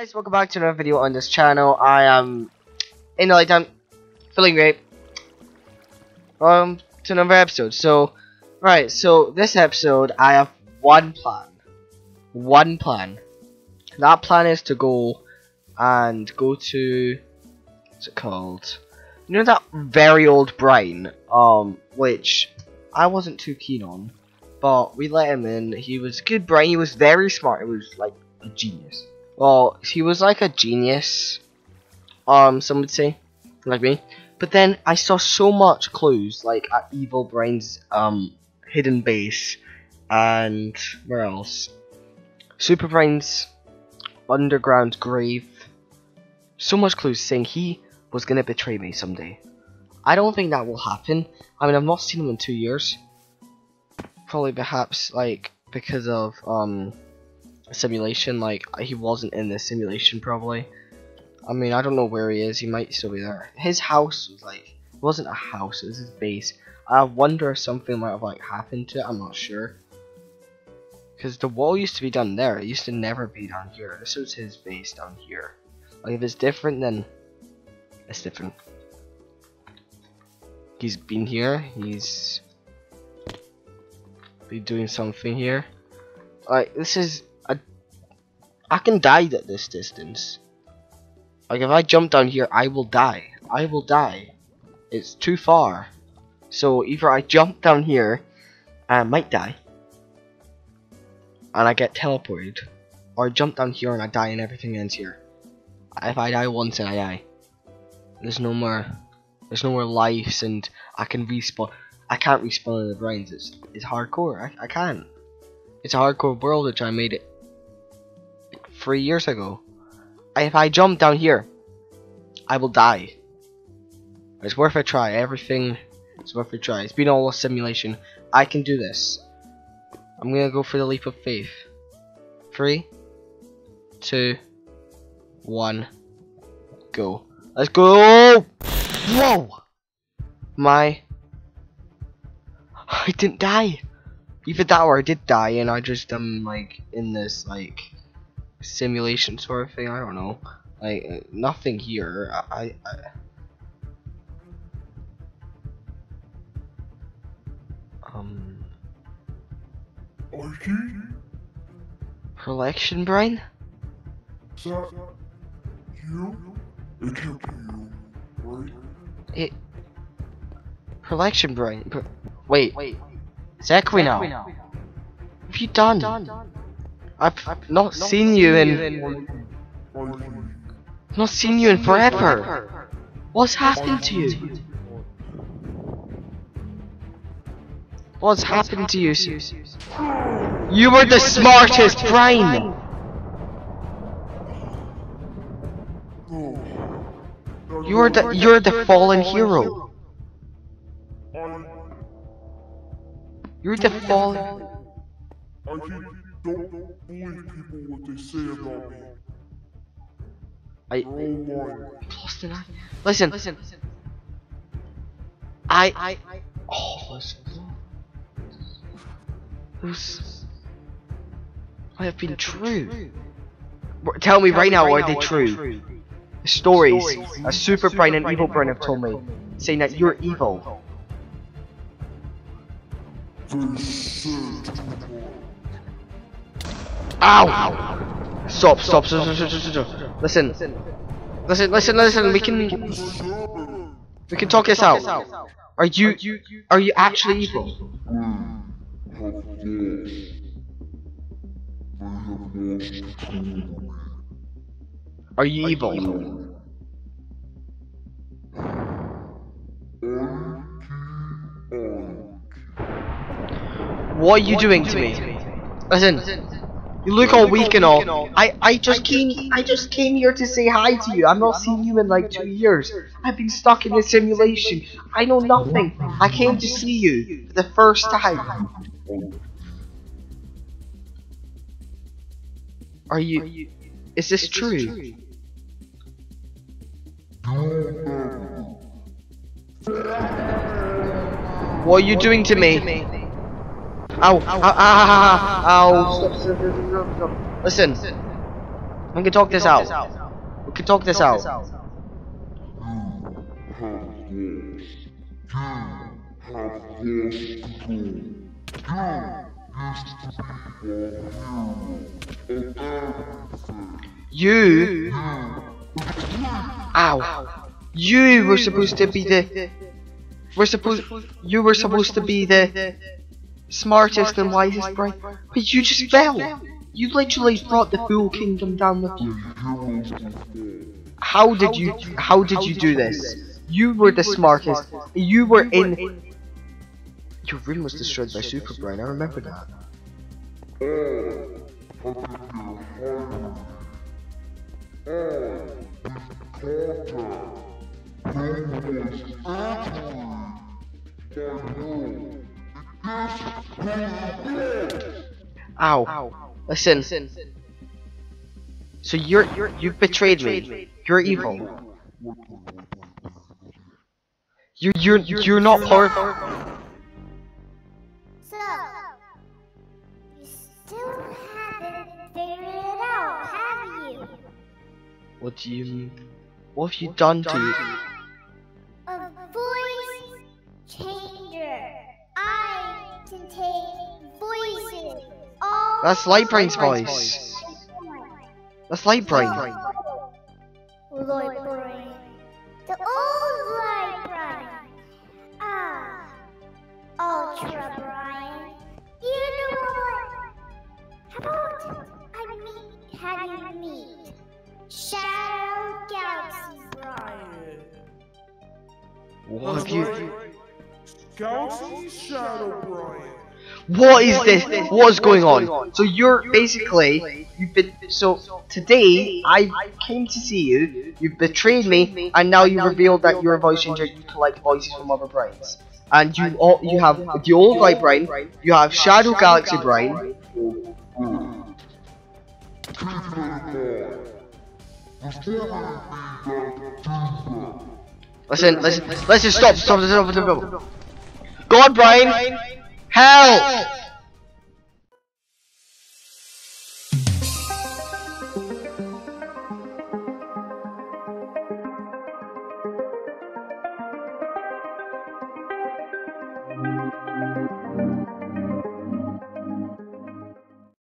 guys, welcome back to another video on this channel. I am in the nighttime, feeling great. Um, to another episode. So, right, so this episode, I have one plan. One plan. That plan is to go and go to, what's it called? You know that very old Brian, um, which I wasn't too keen on, but we let him in. He was good Brian, he was very smart, he was like a genius. Well, he was like a genius, um, some would say, like me. But then I saw so much clues, like at Evil Brain's um hidden base, and where else? Super Brain's underground grave. So much clues saying he was gonna betray me someday. I don't think that will happen. I mean, I've not seen him in two years. Probably, perhaps, like because of um simulation. Like he wasn't in this simulation, probably. I mean, I don't know where he is. He might still be there. His house was like it wasn't a house. It was his base. I wonder if something might have like happened to it. I'm not sure. Because the wall used to be down there. It used to never be down here. This was his base down here. Like if it's different, then it's different. He's been here. He's been doing something here. Like this is. I can die at this distance. Like if I jump down here, I will die. I will die. It's too far. So either I jump down here, and I might die, and I get teleported, or I jump down here and I die and everything ends here. If I die once and I die, there's no more, there's no more lives and I can respawn. I can't respawn in the brains. It's it's hardcore. I I can't. It's a hardcore world which I made it three years ago. If I jump down here, I will die. It's worth a try. Everything is worth a try. It's been all a simulation. I can do this. I'm gonna go for the leap of faith. Three, two, one, go. Let's go! Whoa! My... I didn't die! Either that or I did die and I just am like in this like simulation sort of thing, I don't know. Like uh, nothing here. I, I um Archie? Prolection brain? Is that you? It can't be you, right? It Prolection brain. But wait, wait. It's Equino. What have you done? I've not seen you in Archie, not seen you in forever. What's happened to you? What's happened to you? You were the smartest brain. You're the you're the fallen hero. You're the fallen. Archie, don't believe people what they say about me. I They're all lying. lost an eye. Listen, listen. I I oh listen. Who's I have been true. Tell me right now, are they true? The stories a super brain and evil brain have told me, saying that you're evil. Ow! Stop, stop, stop, stop, stop, stop, stop. Listen, listen, listen, listen. We can we can talk this out. Are you are you actually evil? Are you evil? What are you doing to me? Listen, you look all weak and all. I I just came I just came here to say hi to you. I've not seen you in like two years. I've been stuck in this simulation. I know nothing. I came to see you for the first time. Are you? Is this true? What are you doing to me? Ow! Ow! Ow! ow, ow, ow. Stop, stop, stop, stop, stop. Listen. We can talk this out. We can talk this out. You. Ow. You were supposed to be the. We're supposed. You were supposed to be the smartest and wisest brain, but you just fell. You literally brought the full kingdom down with you. How did you? How did you do this? You were the smartest. You were in. Your room was destroyed by Super Brain. I remember that. Ow. Listen. So you're you're you betrayed me. You're evil. You you're you're not part. So, you still haven't figured it out, have you? What do you mean? What have you done to you? That's Lightbrain's voice. That's Lightbrain. Lloyd Brain. The old Lloyd Brain. Ah, Ultra Brian. You know what? How about I meet, have you meet Shadow Galaxy Brian? What have you? Galaxy Shadow Brian. What is this? What's going on? So you're basically you've been so today I came to see you. you've betrayed me, and now you've revealed that you're a voice changer. You collect voices from other brains, and you all you have the old light brain. You have Shadow Galaxy brain. Listen, listen, let's just stop, stop, stop, stop, stop. God, Brian, help!